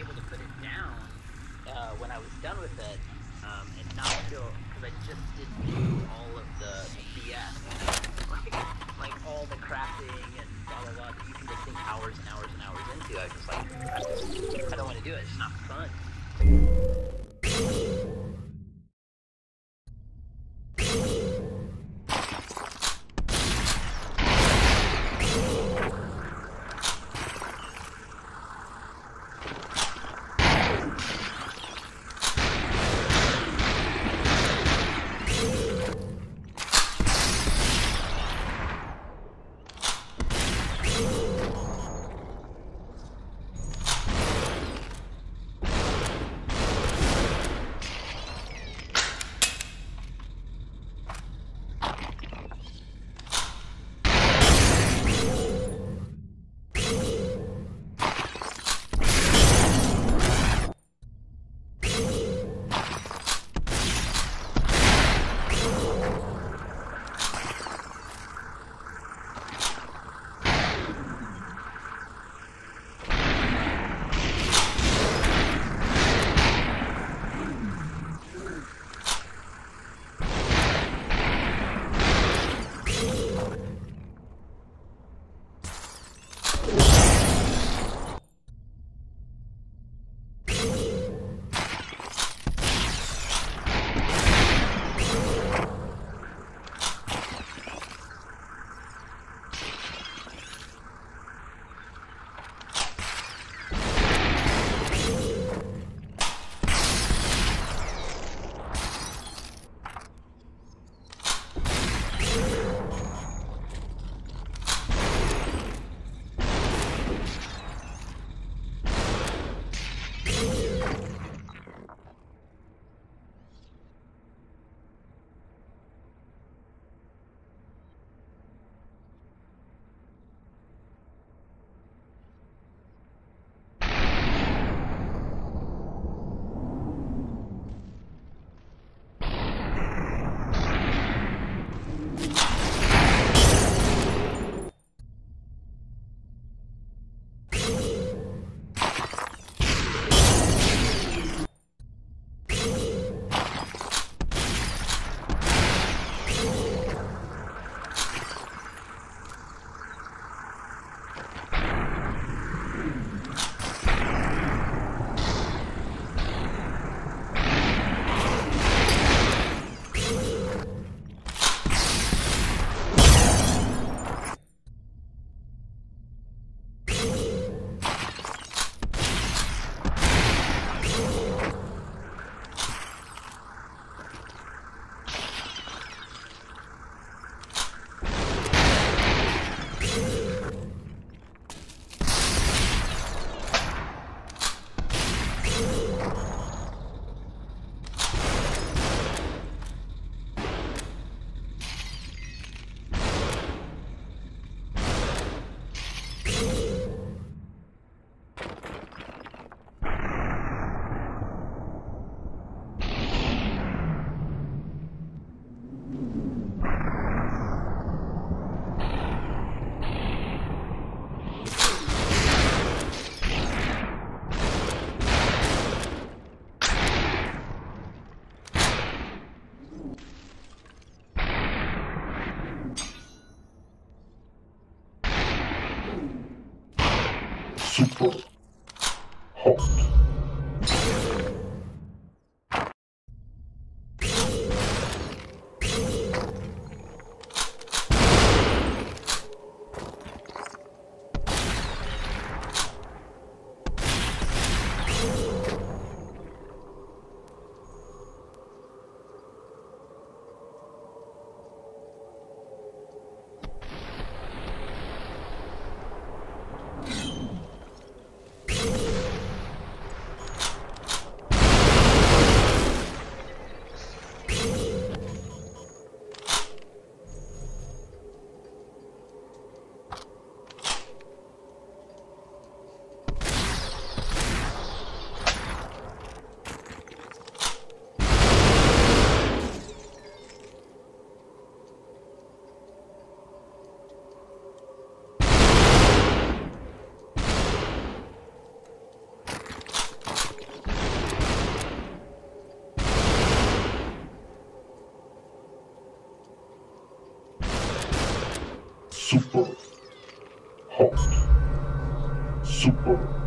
able to put it down uh, when I was done with it um, and not feel because I just didn't do all of the, the BS, like, like all the crafting and blah blah blah that you can just think hours and hours and hours into. I was just like, I, don't want to do it. It's not fun. Super hot. super hot. Super